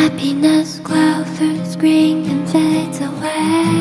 Happiness glow through screen and fades away.